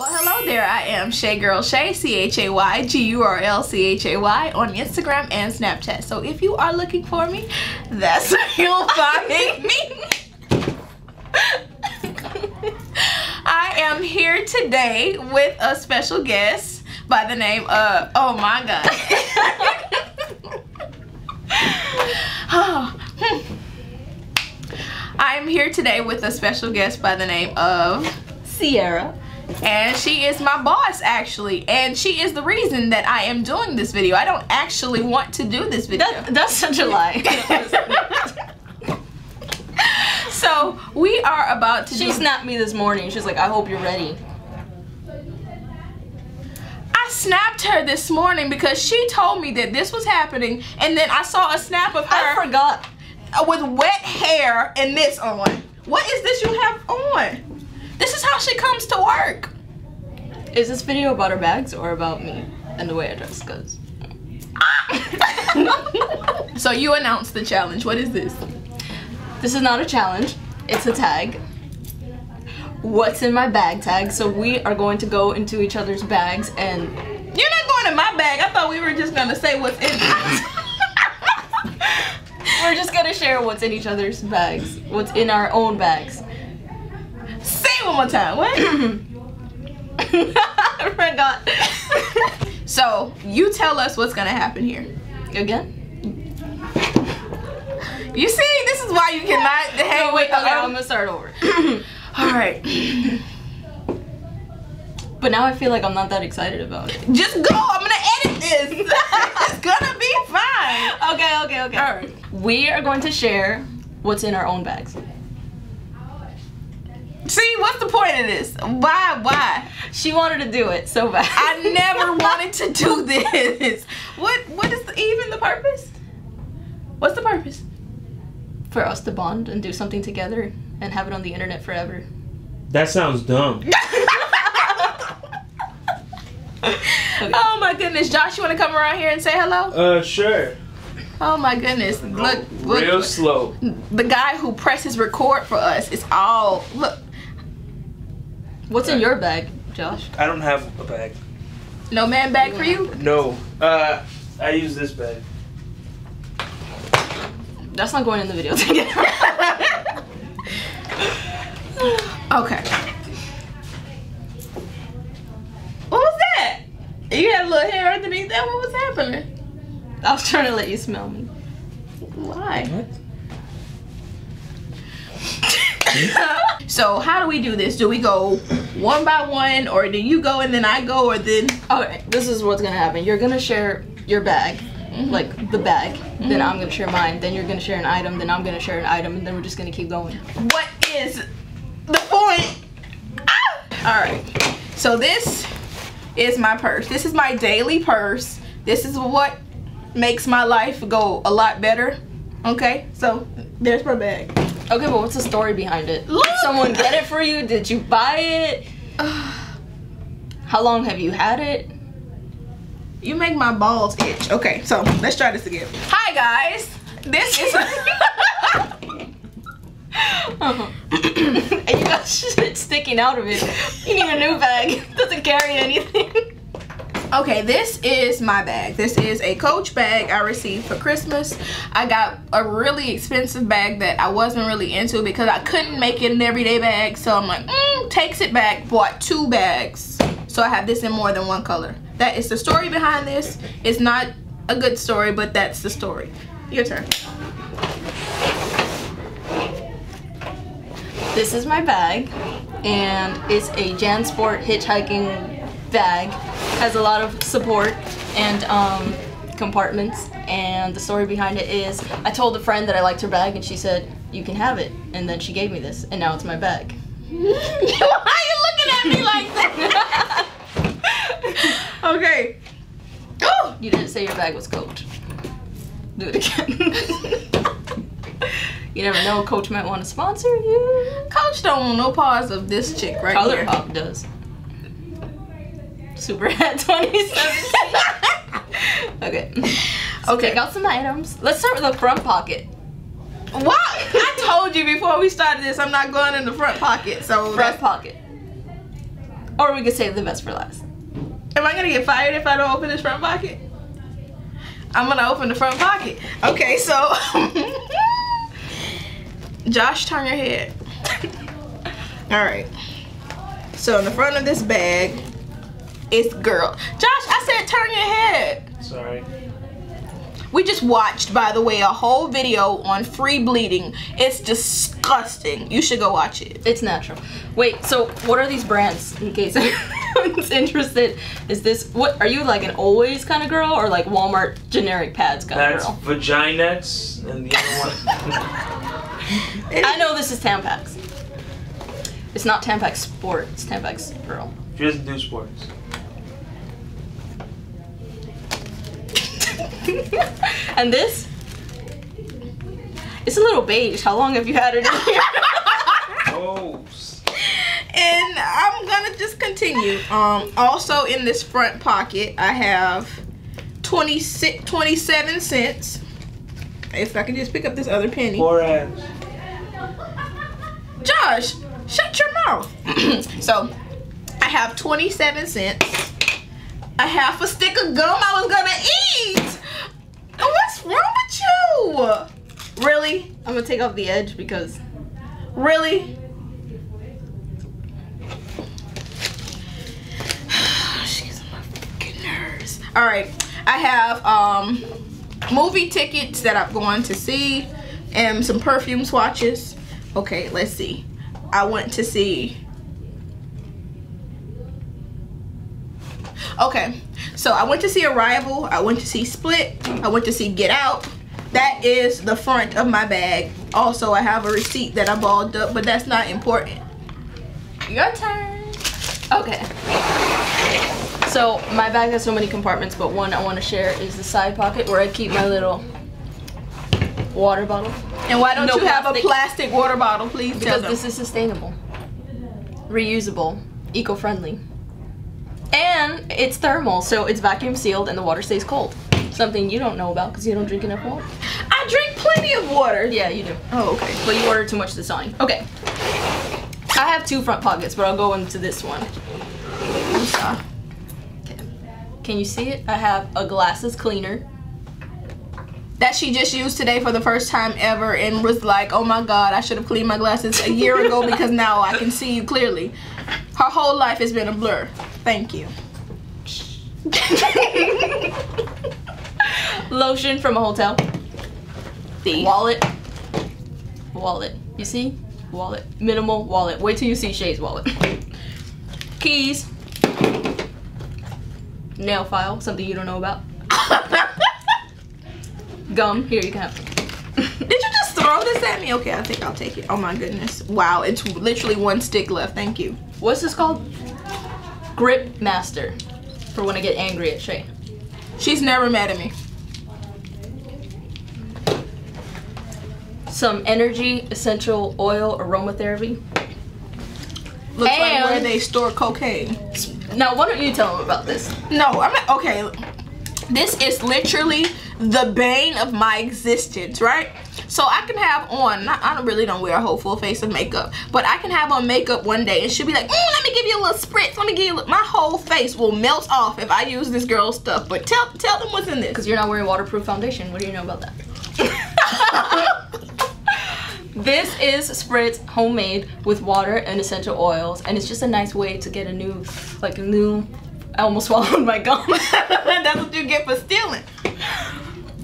Well, hello there. I am Chay Gurl Chay, C H A Y G U R L C H A Y on Instagram and Snapchat. So if you are looking for me, that's where you'll find me. I am here today with a special guest by the name of, oh my God. oh. Hmm. I'm here today with a special guest by the name of Sierra. And she is my boss actually. And she is the reason that I am doing this video. I don't actually want to do this video. That, that's such a lie. so we are about to She snapped me this morning. She's like, I hope you're ready. I snapped her this morning because she told me that this was happening and then I saw a snap of her I forgot. with wet hair and this on. What is this you have on? This is how she comes to work. Is this video about her bags or about me and the way I dress? Cause So you announced the challenge. What is this? this is not a challenge. It's a tag. What's in my bag tag? So we are going to go into each other's bags and You're not going in my bag. I thought we were just gonna say what's in it. we're just gonna share what's in each other's bags. What's in our own bags. One time. What? I forgot. so you tell us what's gonna happen here. Again? You see, this is why you cannot hang No, wait, okay, I'm gonna start over. All right, But now I feel like I'm not that excited about it. just go. I'm gonna edit this. it's gonna be fine. Okay, okay, okay. All right. We are going to share what's in our own bags. See, what's the point of this? Why? Why? She wanted to do it so bad. I never wanted to do this. What? What is the, even the purpose? What's the purpose? For us to bond and do something together and have it on the internet forever. That sounds dumb. Oh my goodness, Josh, you want to come around here and say hello? Uh, sure. Oh my goodness, look, look, Real slow. the guy who presses record for us is all look. What's in your bag, Josh? I don't have a bag. No man bag for you. No. Uh, I use this bag. That's not going in the video. Okay. What was that? You had a little hair underneath that. What was happening? I was trying to let you smell me. Why? What? So how do we do this? Do we go one by one, or do you go and then I go, or then? Okay, this is what's gonna happen. You're gonna share your bag, like the bag. Then I'm gonna share mine. Then you're gonna share an item. Then I'm gonna share an item. And then we're just gonna keep going. What is the point? Ah! All right. So this is my purse. This is my daily purse. This is what makes my life go a lot better. Okay. So there's my bag. Okay, but what's the story behind it? Look! Did someone get it for you? Did you buy it? How long have you had it? You make my balls itch. Okay, so let's try this again. Hi guys. This is Uh-huh. and you got shit sticking out of it. You need a new bag. It doesn't carry anything. Okay, this is my bag. This is a Coach bag I received for Christmas. I got a really expensive bag that I wasn't really into because I couldn't make it an everyday bag. So I'm like, mm, takes it back. Bought two bags. So I have this in more than one color. That is the story behind this. It's not a good story, but that's the story. Your turn. This is my bag, and it's a JanSport hitchhiking bag. Has a lot of support and um, compartments. And the story behind it is, I told a friend that I liked her bag, and she said, "You can have it." And then she gave me this, and now it's my bag. Why are you looking at me like that? okay. Oh, You didn't say your bag was Coach. Do it again. you never know, Coach might want to sponsor you. Coach don't want no parts of this chick right here. ColourPop does. Superhead 2017. okay. So Okay. Take out some items. Let's start with the front pocket. What? I told you before we started this, I'm not going in the front pocket. So Front pocket. Or we could save the best for last. Am I gonna get fired if I don't open this front pocket? I'm gonna open the front pocket. Okay, so Josh, turn your head. All right. So in the front of this bag, it's girl. Josh, I said turn your head. Sorry. We just watched, by the way, a whole video on free bleeding. It's disgusting. You should go watch it. It's natural. Wait, so what are these brands? In case anyone's interested, is this what? Are you like an always kind of girl, or like Walmart generic pads kind That's of girl? Vaginex, and the other one. I know this is Tampax. It's not Tampax Sport. It's Tampax Girl. she doesn't do sports. and this? It's a little beige. How long have you had it in here? Oh. and I'm gonna just continue. Um, also in this front pocket, I have 26, 27 cents. If I can just pick up this other penny. Poor ass. Josh, shut your mouth. so, I have 27 cents. A half a stick of gum I was gonna eat. Really? I'm gonna take off the edge because Really? She's my fucking nerves. All right, I have um movie tickets that I'm going to see and some perfume swatches. Okay, let's see. I went to see. Okay, so I went to see Arrival. I went to see Split. I went to see Get Out. That is the front of my bag. Also, I have a receipt that I balled up, but that's not important. Your turn. Okay. So my bag has so many compartments, but one I want to share is the side pocket where I keep my little water bottle. And why don't No you have a plastic. plastic water bottle, please? Because this is sustainable, reusable, eco-friendly, and it's thermal, so it's vacuum sealed and the water stays cold. Something you don't know about because you don't drink enough water. I drink plenty of water. Yeah, you do. Oh, okay. But you ordered too much this time. Okay. I have two front pockets, but I'll go into this one. I'm sorry. Can you see it? I have a glasses cleaner. That she just used today for the first time ever and was like, oh my god, I should have cleaned my glasses a year ago because now I can see you clearly. Her whole life has been a blur. Thank you. Lotion from a hotel. Thief. Wallet. Wallet. You see? Wallet. Minimal wallet. Wait till you see Shay's wallet. Keys. Nail file. Something you don't know about. Gum. Here, you can have Did you just throw this at me? Okay, I think I'll take it. Oh my goodness. Wow, it's literally one stick left. Thank you. What's this called? Grip Master. For when I get angry at Shay. She's never mad at me. Some energy, essential oil, aromatherapy. Looks like where they store cocaine. Now, why don't you tell them about this? No, I'm not. Okay, this is literally the bane of my existence, right? So I can have on, not, I don't really don't wear a whole full face of makeup, but I can have on makeup one day and she'll be like, mm, let me give you a little spritz, let me give you, a little-" my whole face will melt off if I use this girl's stuff. But tell tell them what's in this. Because you're not wearing waterproof foundation. What do you know about that? this is Spritz homemade with water and essential oils, and it's just a nice way to get a new, like a new. I almost swallowed my gum. That's what you get for stealing.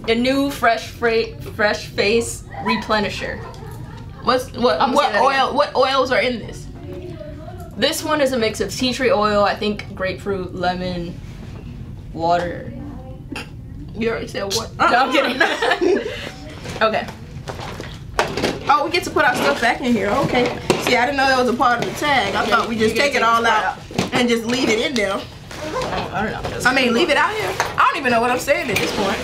a new fresh, fresh face replenisher. What's what I'm what oil what oils are in this? This one is a mix of tea tree oil, I think grapefruit, lemon, water. You already said what? No, I'm kidding. okay. Oh, we get to put our stuff back in here. Okay. See, I didn't know that was a part of the tag. I thought we just take it all this out and just leave it in there. I don't know. I mean, leave it out here. I don't even know what I'm saying at this point.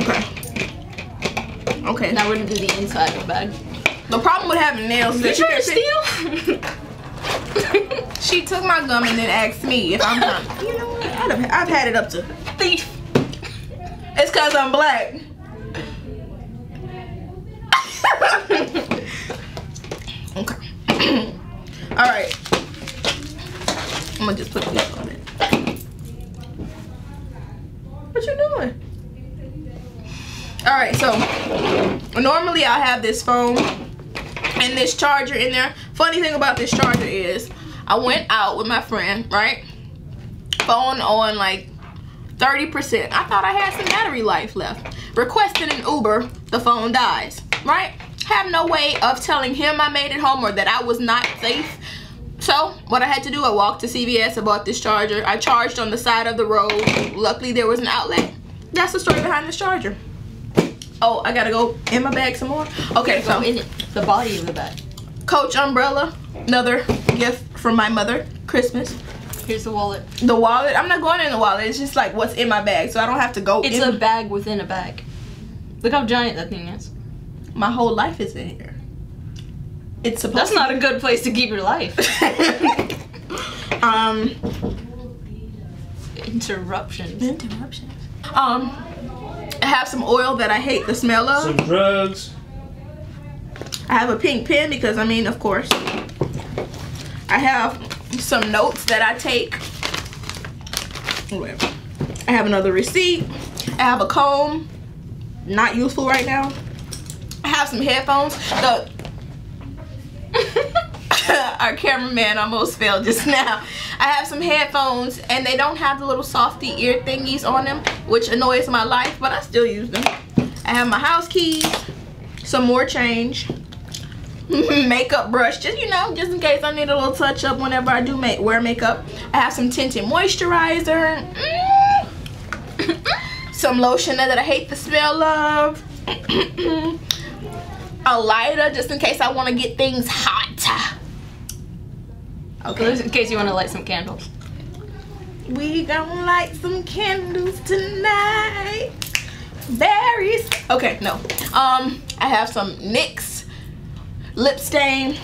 Okay. Okay. Now we're gonna do the inside of the bag. The problem with having nails is that you you try to can't steal? She took my gum and then asked me if I'm done. You know what? I'd have, I've had it up to. Thief. It's cause I'm black. Okay. All right. I'm gonna just put this on it. What you doing? All right, so normally I have this phone and this charger in there. Funny thing about this charger is I went out with my friend, right? Phone on like 30%. I thought I had some battery life left. Requested an Uber, the phone dies, right? Have no way of telling him I made it home or that I was not safe. So what I had to do, I walked to CVS, I bought this charger. I charged on the side of the road. Luckily there was an outlet. That's the story behind this charger. Oh, I gotta go in my bag some more. Okay, so in it, the body of the bag. Coach umbrella, another gift from my mother, Christmas. Here's the wallet. The wallet, I'm not going in the wallet. It's just like what's in my bag, so I don't have to go. It's a bag within a bag. Look how giant that thing is. My whole life is in here. It's supposed. That's not a good place to keep your life. um. Interruptions. Interruptions. Um, I have some oil that I hate the smell of. Some drugs. I have a pink pen because I mean, of course. I have some notes that I take. Whatever. I have another receipt. I have a comb. Not useful right now. I have some headphones. The our cameraman almost fell just now. I have some headphones and they don't have the little softy ear thingies on them, which annoys my life, but I still use them. I have my house keys, some more change, makeup brush, just you know, just in case I need a little touch up whenever I do make wear makeup. I have some tinted moisturizer, mm. some lotion that I hate the smell of, a lighter just in case I want to get things hot. Okay. In case you want to light some candles. We gonna light some candles tonight. Berries. Okay, no. Um, I have some NYX lip stain.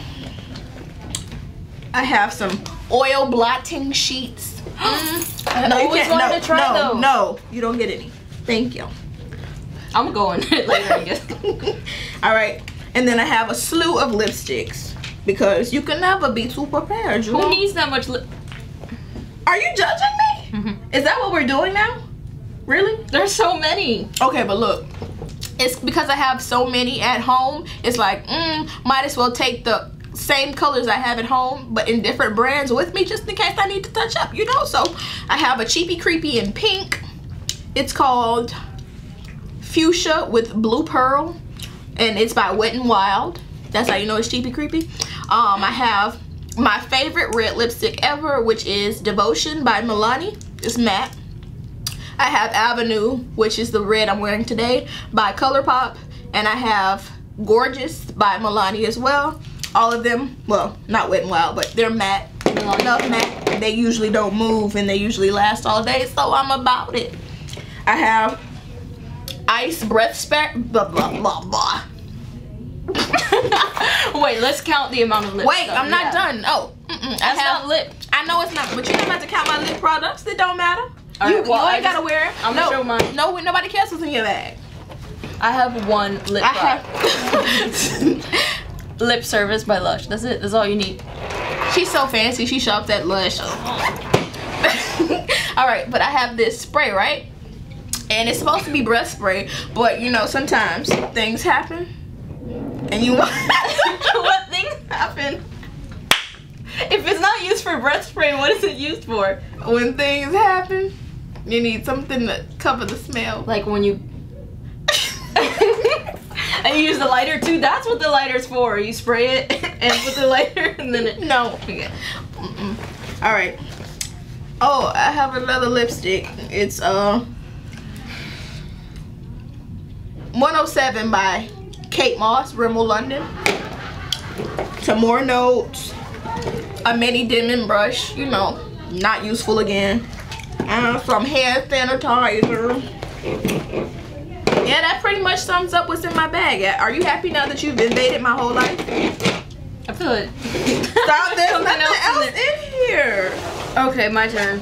I have some oil blotting sheets. I always wanted no, to try no, those. No, you don't get any. Thank you. I'm going later, I guess. All right, and then I have a slew of lipsticks because you can never be too prepared. Who know? needs that much lip? Are you judging me? Mhm. Is that what we're doing now? Really? There's so many. Okay, but look, it's because I have so many at home. It's like, mm, might as well take the same colors I have at home, but in different brands with me, just in case I need to touch up, you know. So I have a cheapy creepy in pink. It's called Fuchsia with Blue Pearl, and it's by Wet n Wild. That's how you know it's cheapy creepy. Um, I have my favorite red lipstick ever, which is Devotion by Milani. It's matte. I have Avenue, which is the red I'm wearing today, by ColourPop. And I have Gorgeous by Milani as well. All of them, well, not Wet n Wild, but they're matte. Enough matte. They usually don't move and they usually last all day, so I'm about it. I have Ice Breath Spec, blah, blah, blah, blah. Wait, let's count the amount of lip. Wait, stuff I'm not have. done. Oh, mm-mm, I have, not lip. I know it's not, but you don't have to count my lip products. It don't matter. All you, right, well, you I ain't just- gotta wear it. I'm no, show mine. No, nobody cares what's in your bag. I have one lip. I product. have. lip service by Lush. That's it. That's all you need. She's so fancy. She shops at Lush. All right, but I have this spray, right? And it's supposed to be breath spray, but you know sometimes things happen, and you want happen? If it's not used for breath spray, what is it used for? when things happen, you need something to cover the smell. Like when you and you use the lighter too. That's what the lighter's for. You spray it and put the lighter, and then it. No. Mm-mm. All right. Oh, I have another lipstick. It's uh 107 by Kate Moss, Rimmel London. Some more notes. A mini dimming brush, you know, not useful again. And some hand sanitizer. Yeah, that pretty much sums up what's in my bag. Are you happy now that you've invaded my whole life? I feel it. Stop, there's nothing else else in in here. Okay, my turn.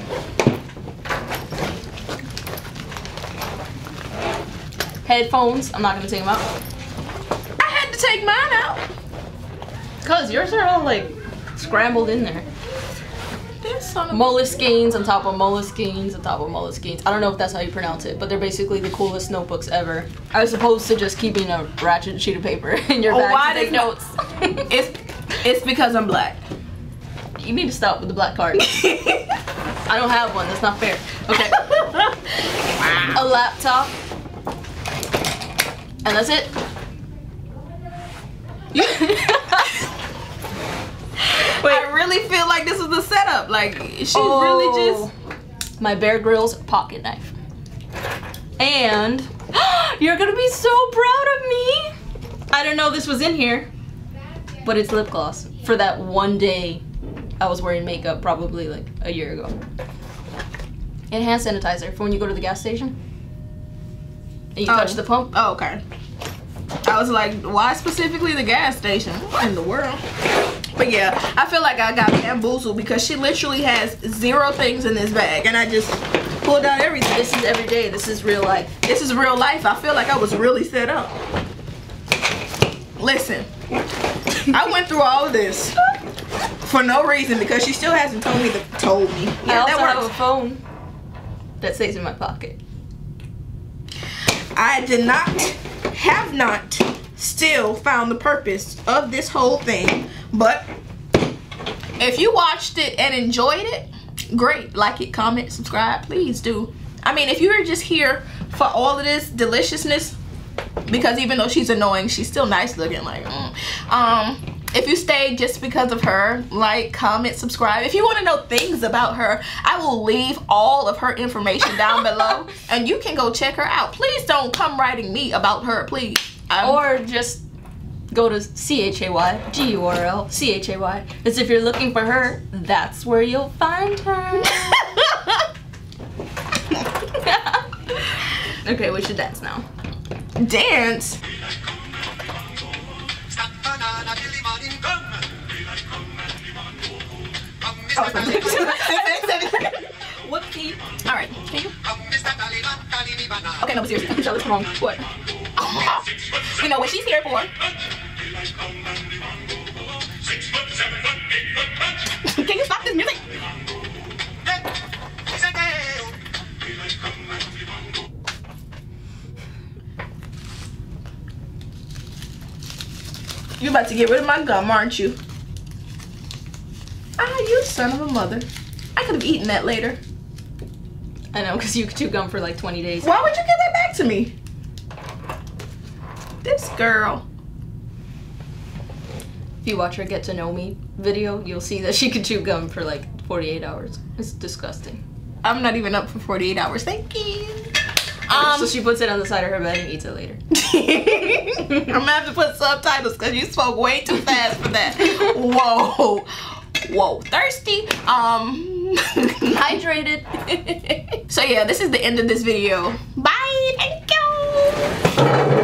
Headphones. I'm not gonna take them out. I had to take mine out. Cause yours are all like scrambled in there. Moleskines on top of Moleskines on top of Moleskines. I don't know if that's how you pronounce it, but they're basically the coolest notebooks ever. As opposed to just keeping a ratchet sheet of paper in your Oh, bag why to take notes. It's it's because I'm black. you need to stop with the black card. I don't have one. That's not fair. Okay. A laptop. And that's it. I really feel like this is the setup. Like she's really oh. just. my Bear Grylls pocket knife. And you're gonna be so proud of me. I don't know this was in here, but it's lip gloss for that one day I was wearing makeup, probably like a year ago. And hand sanitizer for when you go to the gas station. And you touch Oh. the pump. Oh, okay. I was like, why specifically the gas station? What in the world? But yeah, I feel like I got bamboozled because she literally has zero things in this bag, and I just pulled out everything. This is every day. This is real life. This is real life. I feel like I was really set up. Listen, I went through all of this for no reason because she still hasn't told me. The, told me. I Yeah, also that have a phone that stays in my pocket. I did not, have not, still found the purpose of this whole thing. But if you watched it and enjoyed it, great. Like it, comment, subscribe, please do. I mean, if you were just here for all of this deliciousness, because even though she's annoying, she's still nice looking. Like, mm. um, if you stayed just because of her, like, comment, subscribe. If you want to know things about her, I will leave all of her information down below, and you can go check her out. Please don't come writing me about her, please. Um, or just go to C-H-A-Y, G-U-R-L, C-H-A-Y. As if you're looking for her, that's where you'll find her. okay, we should dance now. dance. Oh, Whoopsie. All right, can you? Okay, no, seriously, was wrong. What? We know what she's here for. Can you stop this music? You about to get rid of my gum, aren't you? Ah, you son of a mother. I could have eaten that later. I know, because you chew gum for like 20 days. Why would you give that back to me? This girl. If you watch her get to know me video, you'll see that she could chew gum for like 48 hours. It's disgusting. I'm not even up for 48 hours. Thank you. Um, so she puts it on the side of her bed and eats it later. I'm gonna have to put subtitles because you spoke way too fast for that. Whoa. Whoa. Thirsty. Um Hydrated. so yeah, this is the end of this video. Bye. Thank you.